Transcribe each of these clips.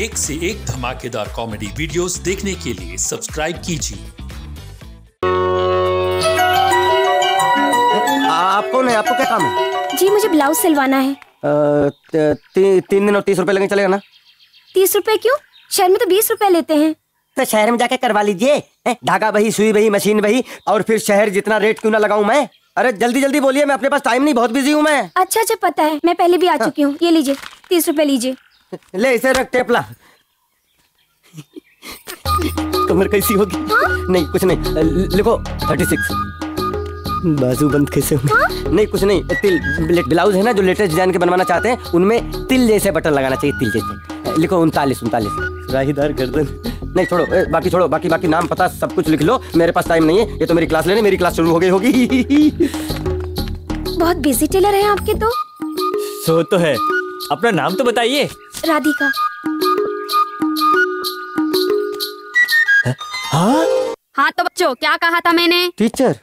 एक से एक धमाकेदार कॉमेडी वीडियोस देखने के लिए सब्सक्राइब कीजिए। आप कौन है आपको क्या काम है? जी मुझे ब्लाउज सिलवाना है। त- ती, तीन दिन और तीस रुपए लगेंगे चलेगा ना तीस रुपए क्यों? शहर में तो बीस रुपए लेते हैं। तो शहर में जाके करवा लीजिए धागा वही सुई वही मशीन वही और फिर शहर जितना रेट क्यों ना लगाऊँ मैं? अरे जल्दी जल्दी बोलिए मैं अपने पास टाइम नहीं बहुत बिज़ी हूँ मैं। अच्छा अच्छा पता है मैं पहले भी आ चुकी हूँ ये लीजिए। तीस रुपए लीजिए। ले इसे रख टेपला। कमर कैसी होगी? नहीं कुछ नहीं। लिखो थर्टी सिक्स बाजू बंद कैसे होंगे? नहीं कुछ नहीं तिल ब्लाउज है ना जो लेटेस्ट डिज़ाइन के बनवाना चाहते हैं उनमें तिल जैसे बटन लगाना चाहिए तिल जैसे। लिखो उनतालीस उनतालीस। राहीदार गर्दन। नहीं छोड़ो ए, बाकी छोड़ो बाकी बाकी नाम पता सब कुछ लिख लो। मेरे पास टाइम नहीं है ये तो मेरी क्लास लेने मेरी क्लास शुरू हो गई होगी। बहुत बिज़ी टेलर है आपके तो। सो तो है। अपना नाम तो बताइए। राधिका। हाँ? हाँ? तो बच्चों क्या कहा था मैंने? टीचर।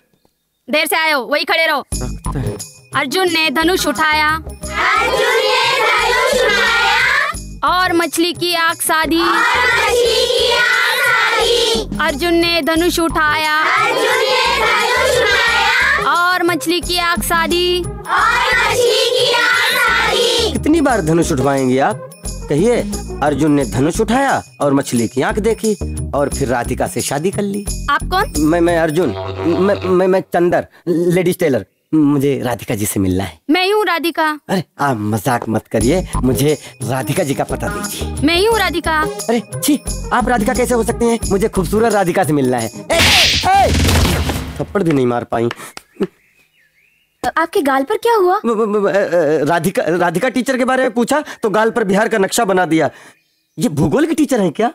देर से आयो वही खड़े रहो। अर्जुन ने धनुष उठाया। अर्जुन ने धनुष उठाया। और मछली की आग साधी। अर्जुन ने धनुष उठाया। अर्जुन ने धनुष उठाया। और मछली की आग साधी। कितनी बार धनुष उठवाएँगे आप? कहिए अर्जुन ने धनुष उठाया और मछली की आँख देखी और फिर राधिका से शादी कर ली। आप कौन? मैं मैं अर्जुन मैं मैं मैं चंदर लेडीज़ टेलर। मुझे राधिका जी से मिलना है। मैं ही हूँ राधिका। अरे आप मज़ाक मत करिए मुझे राधिका जी का पता दीजिए। मैं ही हूँ राधिका। अरे छी आप राधिका कैसे हो सकती हैं? मुझे खूबसूरत राधिका से मिलना है। थप्पड़ भी नहीं मार पाई। आपके गाल पर क्या हुआ? राधिका राधिका टीचर के बारे में पूछा तो गाल पर बिहार का नक्शा बना दिया। ये भूगोल की टीचर है क्या?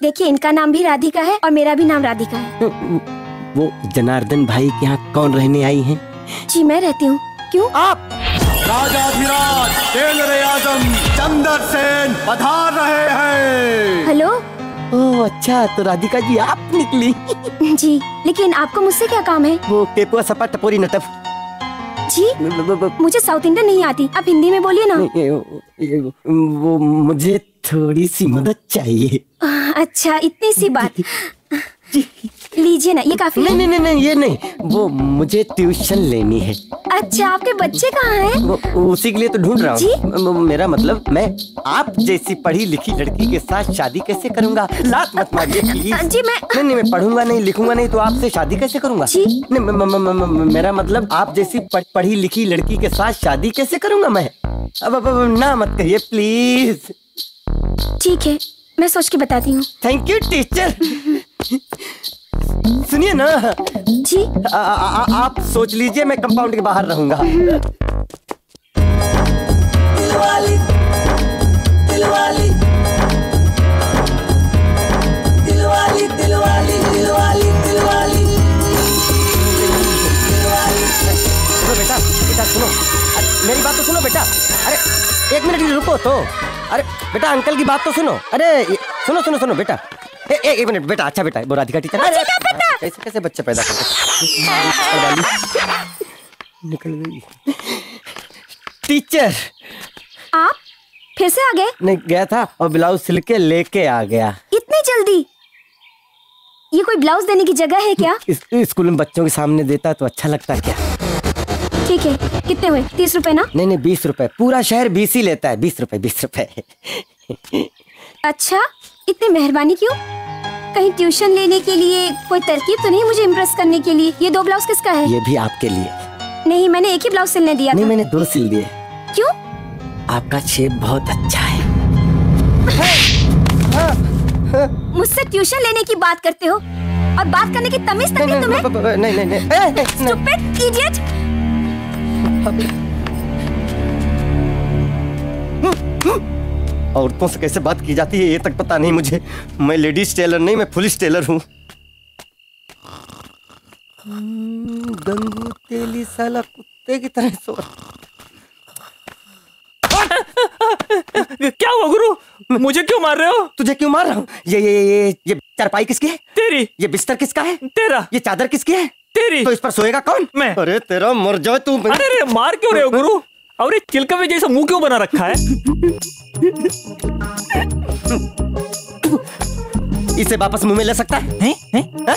देखिए इनका नाम भी राधिका है और मेरा भी नाम राधिका है। वो जनार्दन भाई के यहाँ कौन रहने आई हैं? जी मैं रहती हूँ। क्यों? आप! चंदर सेन पधार रहे हैं। हेलो? ओह अच्छा तो राधिका जी आप निकली। जी लेकिन आपको मुझसे क्या काम है? वो टेपुआ सपा टपोरी नटफ। जी? मुझे साउथ इंडियन नहीं आती। आप हिंदी में बोलिए ना। वो मुझे थोड़ी सी मदद चाहिए। अच्छा इतनी सी बात। लीजिए ना ये काफ़ी नहीं नहीं नहीं ये नहीं। वो मुझे ट्यूशन लेनी है। अच्छा आपके बच्चे कहाँ हैं? उसी के लिए तो ढूंढ रहा हूँ। मेरा मतलब मैं आप जैसी पढ़ी लिखी लड़की के साथ शादी कैसे करूँगा? लात मत मारिए प्लीज़ जी, मैं- नहीं नहीं मैं पढ़ूँगा नहीं लिखूँगा नहीं तो आपसे शादी कैसे करूँगा? जी? नहीं मेरा मतलब आप जैसी पढ़ी लिखी लड़की के साथ शादी कैसे करूँगा मैं? अब अब, अब ना मत कहिए प्लीज़ ठीक है मैं सोच के बताती हूँ। थैंक यू टीचर सुनिए ना। जी। आ, आ, आ, आप सोच लीजिए मैं कंपाउंड के बाहर रहूँगा। सुनो बेटा बेटा सुनो। अरे मेरी बात तो सुनो बेटा। अरे एक मिनट रुको तो। अरे बेटा अंकल की बात तो सुनो। अरे सुनो सुनो सुनो बेटा। ए, ए, एक मिनट बेटा अच्छा बेटा वो राधिका टीचर। अरे कैसे कैसे बच्चे पैदा करते निकल गई। टीचर। आप फिर से आ गए? नहीं गया था और ब्लाउज सिल के लेके आ गया। इतनी जल्दी? ये कोई ब्लाउज देने की जगह है क्या? इस स्कूल में बच्चों के सामने देता तो अच्छा लगता क्या? ठीक है। कितने हुए? तीस रुपए ना? नहीं नहीं बीस रुपए। पूरा शहर बीस ही लेता है। बीस रुपए बीस रुपए। अच्छा इतनी मेहरबानी क्यों? कहीं ट्यूशन लेने के लिए कोई तरकीब तो नहीं मुझे इम्प्रेस करने के लिए? ये दो ब्लाउज किसका है? ये भी आपके लिए। नहीं मैंने एक ही ब्लाउज सिलने दिया नहीं मैंने दो सिल दिए। क्यों? आपका शेप बहुत अच्छा है। मुझसे ट्यूशन लेने की बात करते हो? और बात करने की तमीज तक नहीं तुम्हें नहीं नहीं नहीं स्टूपिड इडियट औरतों से कैसे बात की जाती है ये तक पता नहीं मुझे। मैं लेडीज़ टेलर नहीं मैं पुलिस टेलर हूँ। गंगू तेली साला कुत्ते की तरह सो क्या हुआ गुरु? मुझे क्यों मार रहे हो? तुझे क्यों मार रहा हूँ? ये ये ये ये चारपाई किसकी है? तेरी। ये बिस्तर किसका है? तेरा। ये चादर किसकी है? तेरी। तो इस पर सोएगा कौन? मैं। अरे तेरा मर जाए तू। अरे अरे मार क्यों रहे हो गुरु? और ये चिलकवे जैसा मुँह क्यों बना रखा है? इसे वापस मुँह में ले सकता है? हैं? हैं? हाँ?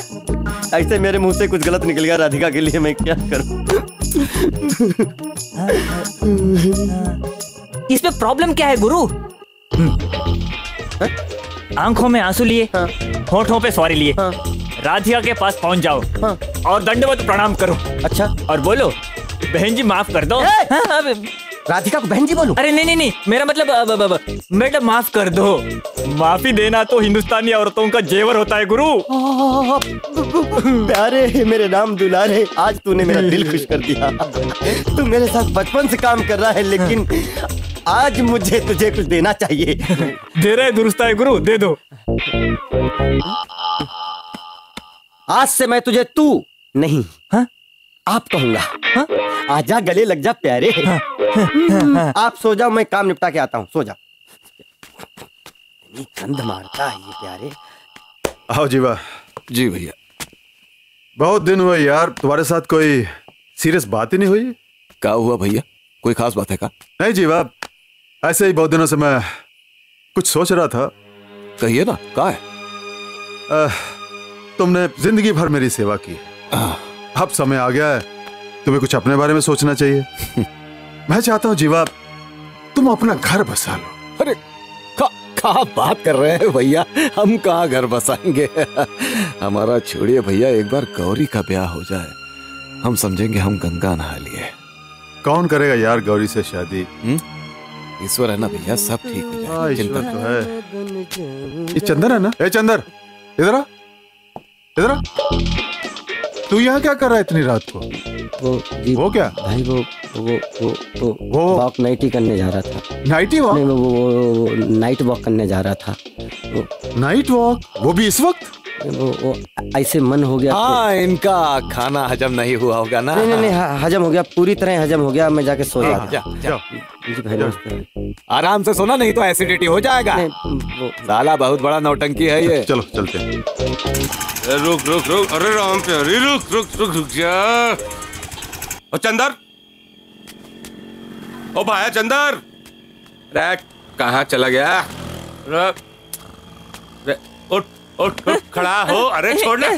ऐसे मेरे मुँह से कुछ गलत निकल गया राधिका के लिए मैं क्या करूँ? इसमें प्रॉब्लम क्या है गुरु? आँखों में आँसू लिए हाँ। होठों पे सॉरी लिए हाँ। राधिका के पास पहुँच जाओ हाँ। और दंडवत प्रणाम करो। अच्छा। और बोलो बहन जी माफ़ कर दो! हाँ, राधिका को बहन जी बोलूँ? अरे नहीं नहीं नहीं मेरा मतलब अब- अब- अब- मैडम माफ़ कर दो। माफ़ी देना तो हिंदुस्तानी औरतों का जेवर होता है गुरु। प्यारे मेरे नाम दुलारे आज तूने मेरा दिल खुश कर दिया। तू मेरे साथ बचपन से काम कर रहा है लेकिन आज मुझे तुझे कुछ देना चाहिए। दे रहे दुरुस्त है गुरु दे दो। आज से मैं तुझे तू नहीं? आप कहूँगा। हाँ? आजा गले लग जा प्यारे आप सो जाओ मैं काम निपटा के आता हूँ। सो जा इतनी गंध मारता है ये प्यारे। आओ जीवा। जी भैया। बहुत दिन हुए यार तुम्हारे साथ कोई सीरियस बात ही नहीं हुई? क्या हुआ भैया? कोई खास बात है का? नहीं जीवा ऐसे ही बहुत दिनों से मैं कुछ सोच रहा था। कहिए ना कहा है? अह, तुमने ज़िंदगी भर मेरी सेवा की। आह, अब समय आ गया है। तुम्हें कुछ अपने बारे में सोचना चाहिए। मैं चाहता हूँ जीवा तुम अपना घर बसा लो। अरे कहा बात कर रहे हैं भैया? हम कहाँ घर बसाएँगे? हमारा छोड़िए भैया एक बार गौरी का ब्याह हो जाए। हम समझेंगे हम गंगा नहा लिए। कौन करेगा यार गौरी से शादी? ईश्वर है ना भैया सब ठीक हो हाँ, जाए चिंता तो है। ये चंदर है ना? ए चंदर इधर आ इधर आ। तू यहाँ क्या कर रहा है इतनी रात को? वो वो क्या? भाई वो वो वो वो वो- वॉक नाइटी ही करने जा रहा था। नाइटी वॉक नहीं वो वो, वो, वो नाइट वॉक करने जा रहा था। नाइट वॉक वो भी इस वक्त? वो, वो ऐसे मन हो गया तो- हाँ इनका खाना हजम नहीं हुआ होगा ना। नहीं नहीं नहीं हजम हो गया पूरी तरह हजम हो गया मैं जाके सो जाता जा, जा। जाओ जी। भाई नमस्ते आराम से सोना नहीं तो एसिडिटी हो जाएगा। साला बहुत बड़ा नौटंकी है ये। चलो चलते रुक रुक रुक। अरे राम प्यारी रुक रुक रुक रुक जा। ओ चंदर। ओ भाया चंदर। रे कहाँ चला गया? रे, रे, उठ। उठ उठ खड़ा हो। अरे छोड़ ले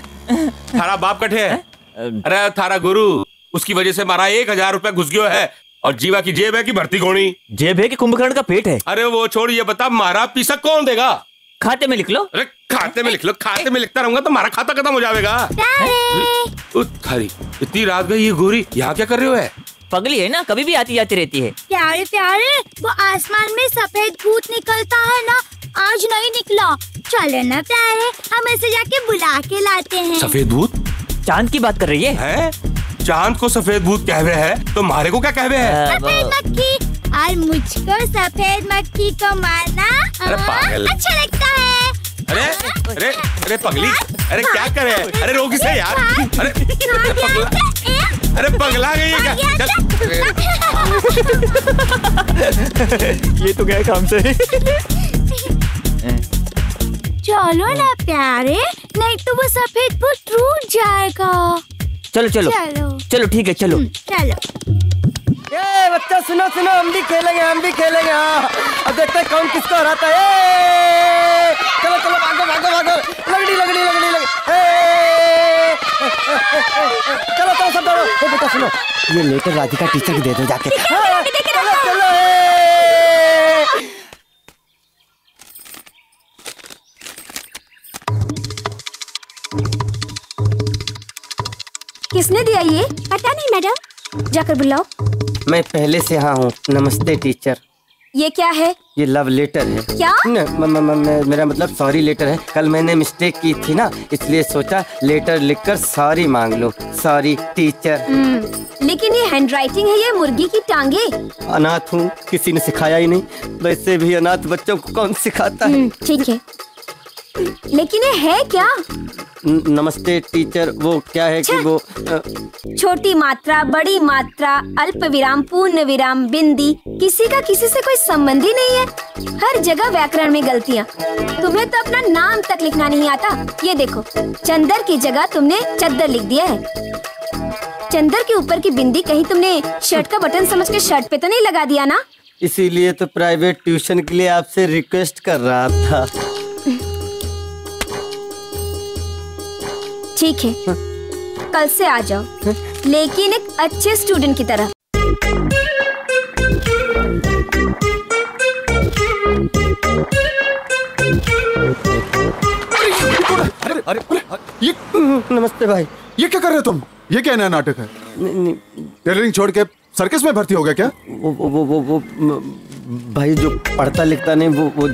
थारा बाप कठे है। अरे थारा गुरु उसकी वजह से मारा एक हज़ार रुपया घुस गयो है और जीवा की जेब है कि भर्ती गोणी। जेब है कि कुंभकर्ण का पेट है? अरे वो छोड़ ये बता मारा पीसा कौन देगा? खाते में लिख लो। अरे खाते में लिख लो खाते में लिखता रहूँगा तो हमारा खाता खत्म हो जाएगा। थारी इतनी रात गई ये गोरी यहाँ क्या कर रहे हो है? पगली है ना कभी भी आती जाती रहती है। प्यारे प्यारे वो आसमान में सफ़ेद भूत निकलता है ना आज नहीं निकला। चले ना प्यारे हम ऐसे जाके बुला के लाते हैं। सफ़ेद भूत? चाँद की बात कर रही है? है? चाँद को सफ़ेद भूत कहवे है? तो मारे को क्या कहवे है? सफ़ेद मक्खी। और मुझको सफ़ेद मक्खी को मारना अरे हाँ, पागल। अच्छा लगता है। अरे अरे अरे पगली। अरे क्या करे? अरे रोक इसे यार। अरे अरे पगला। अरे पगला गई है क्या चल। ये तो गए काम से। चलो ना प्यारे नहीं तो वो सफ़ेद भूत टूट जाएगा। चलो चलो। चलो। चलो ठीक है चलो। चलो। ए बच्चा सुनो सुनो हम भी खेलेंगे हम भी खेलेंगे हाँ। अब देखते हैं कौन किसको हराता है। चलो चलो भागो भागो भागो। लगड़ी लगड़ी लगड़ी लगड़ी। ए! चलो चलो सब ए बेटा सुनो। ये लेटर राधिका टीचर की दे दो जाके। हाँ, चलो चलो किसने दिया ये? पता नहीं मैडम। जाकर बुलाओ। मैं पहले से यहाँ हूँ। नमस्ते टीचर। ये क्या है? ये लव लेटर है। क्या? न, म, म, म, म, मेरा मतलब सॉरी लेटर है। कल मैंने मिस्टेक की थी ना इसलिए सोचा लेटर लिखकर सॉरी मांग लो। Sorry teacher. हम्म, लेकिन ये हैंड राइटिंग है ये मुर्गी की टांगे। अनाथ हूँ किसी ने सिखाया ही नहीं। वैसे भी अनाथ बच्चों को कौन सिखाता है? हम्म, ठीक है। लेकिन ये है क्या? नमस्ते टीचर। वो क्या है कि वो अ, छोटी मात्रा बड़ी मात्रा अल्प विराम पूर्ण विराम बिंदी किसी का किसी से कोई संबंध ही नहीं है। हर जगह व्याकरण में गलतियाँ। तुम्हें तो अपना नाम तक लिखना नहीं आता। ये देखो चंदर की जगह तुमने चद्दर लिख दिया है। चंदर के ऊपर की बिंदी कहीं तुमने शर्ट का बटन समझ के शर्ट पे तो नहीं लगा दिया ना? इसीलिए तो प्राइवेट ट्यूशन के लिए आपसे रिक्वेस्ट कर रहा था। ठीक है। कल से आ जाओ। लेकिन एक अच्छे स्टूडेंट की तरह। अरे अरे ये नमस्ते भाई। ये क्या कर रहे हो तुम? ये क्या नया नाटक है? टेलरिंग छोड़ के सर्कस में भर्ती हो गया क्या? वो वो वो वो, वो भाई जो पढ़ता लिखता नहीं वो वो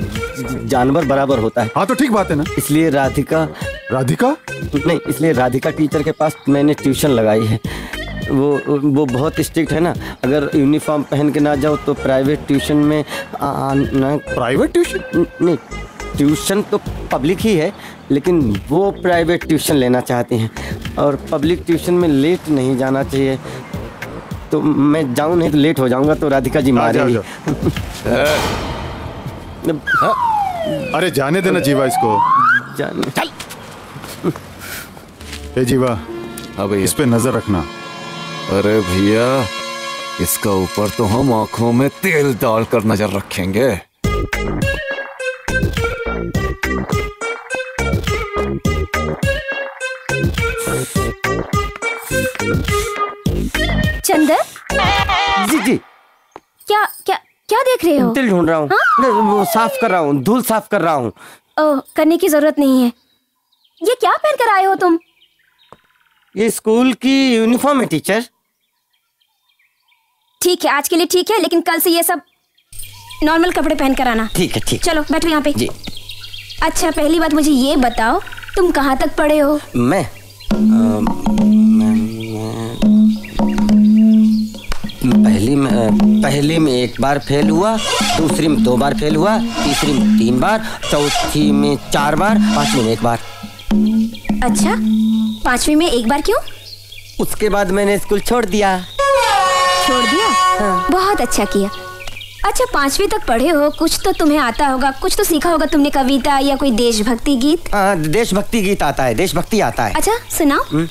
जानवर बराबर होता है। हाँ तो ठीक बात है ना। इसलिए राधिका राधिका? नहीं इसलिए राधिका टीचर के पास मैंने ट्यूशन लगाई है। वो वो बहुत स्ट्रिक्ट है ना। अगर यूनिफॉर्म पहन के ना जाओ तो प्राइवेट ट्यूशन में आना प्राइवेट ट्यूशन नहीं ट्यूशन तो पब्लिक ही है लेकिन वो प्राइवेट ट्यूशन लेना चाहती हैं। और पब्लिक ट्यूशन में लेट नहीं जाना चाहिए। तो मैं जाऊँ नहीं तो लेट हो जाऊँगा तो राधिका जी हाँ? अरे जाने देना जीवा इसको। जान। चल। ए जीवा हाँ भैया। इस पे नज़र रखना। अरे भैया इसका ऊपर तो हम आँखों में तेल डालकर नज़र रखेंगे। चंदर जी जी। क्या क्या क्या देख रहे हो? दिल ढूंढ रहा हूँ। वो साफ़ कर रहा हूँ धूल साफ़ कर रहा हूँ। करने की ज़रूरत नहीं है। ये क्या पहन कर आए हो तुम? ये स्कूल की यूनिफॉर्म है टीचर। ठीक है आज के लिए ठीक है लेकिन कल से ये सब नॉर्मल कपड़े पहन कर आना। ठीक है ठीक। चलो बैठो यहाँ पे। जी। अच्छा पहली बात मुझे ये बताओ तुम कहाँ तक पढ़े हो? मैं पहली में पहली में एक बार फेल हुआ दूसरी में दो बार फेल हुआ तीसरी में तीन बार चौथी में चार बार पांचवी में एक बार। अच्छा पांचवी में एक बार क्यों? उसके बाद मैंने स्कूल छोड़ दिया। छोड़ दिया? हाँ। बहुत अच्छा किया। अच्छा पांचवी तक पढ़े हो कुछ तो तुम्हें आता होगा कुछ तो सीखा होगा तुमने कविता या कोई देशभक्ति गीत? हाँ देशभक्ति गीत आता है देशभक्ति आता है। अच्छा सुनाओ।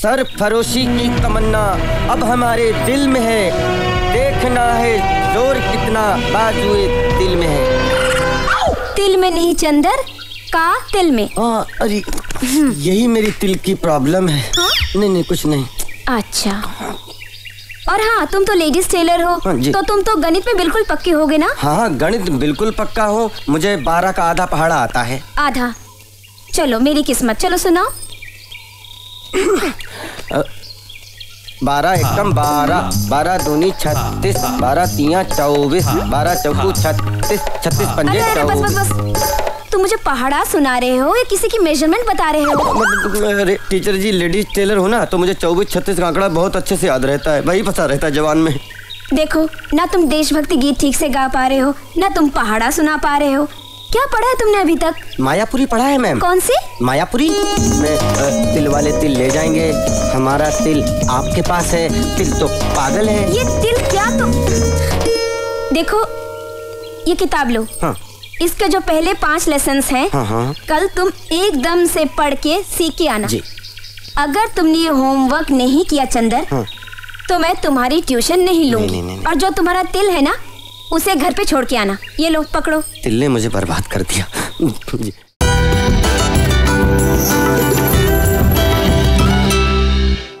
सर फरोशी की तमन्ना अब हमारे दिल में है। देखना है ज़ोर कितना बाजुए दिल में है। तिल में नहीं चंदर। का तिल में? आ, अरे यही मेरी दिल की प्रॉब्लम है। हा? नहीं नहीं कुछ नहीं। अच्छा। और हाँ तुम तो लेडीज़ टेलर हो। हाँ तो तुम तो गणित में बिल्कुल पक्के होगे ना? हाँ हाँ गणित बिल्कुल पक्का हो। मुझे बारह का आधा पहाड़ा आता है। आधा। चलो मेरी किस्मत। चलो सुनाओ। बारह एकम बारह बारह दूनी छत्तीस बारह तिया चौबीस बारह चौकू छत्तीस छत्तीस पंजे चौबीस। तुम मुझे पहाड़ा सुना रहे हो? या किसी की मेज़रमेंट बता रहे हो? टीचर जी लेडीज़ टेलर हो ना तो मुझे चौबीस छत्तीस का आंकड़ा बहुत अच्छे से याद रहता है। वही पता रहता है जवान में। देखो ना तुम देशभक्ति गीत ठीक से गा पा रहे हो ना तुम पहाड़ा सुना पा रहे हो। क्या पढ़ा है तुमने अभी तक? मायापुरी पढ़ा है मैम। कौन सी? मायापुरी। में तिल वाले तिल ले जाएँगे। हमारा तिल आपके पास है। तिल तो पागल है। ये तिल क्या तुम देखो ये किताब लो। हाँ। इसके जो पहले पाँच लेसन हैं हाँ हाँ। कल तुम एकदम से पढ़ के सीख के आना। जी। अगर तुमने ये होमवर्क नहीं किया चंदर हाँ। तो मैं तुम्हारी ट्यूशन नहीं लूँगी। और जो तुम्हारा तिल है ना उसे घर पे छोड़ के आना। ये लो, पकड़ो। दिल ने मुझे बर्बाद कर दिया।